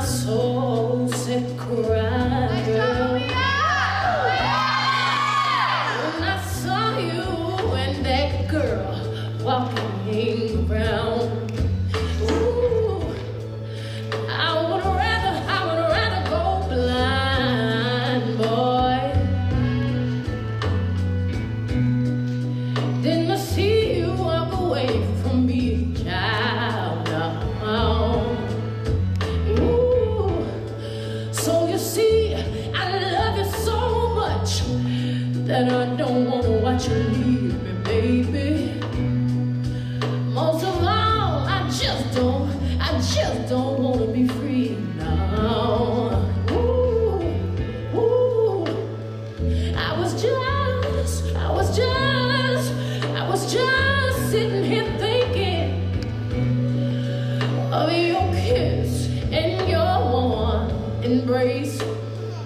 sou don't wanna watch you leave me, baby. Most of all, I just don't, I just don't wanna be free now. Ooh, ooh. I was just, I was just, I was just sitting here thinking of your kiss and your warm embrace.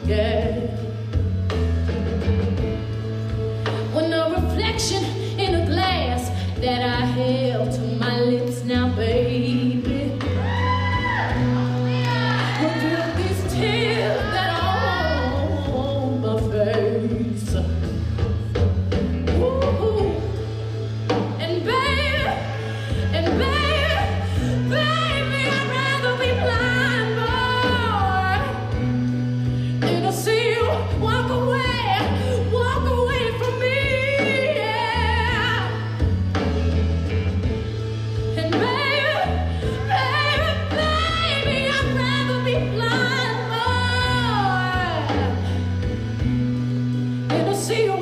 Yeah. Senhor.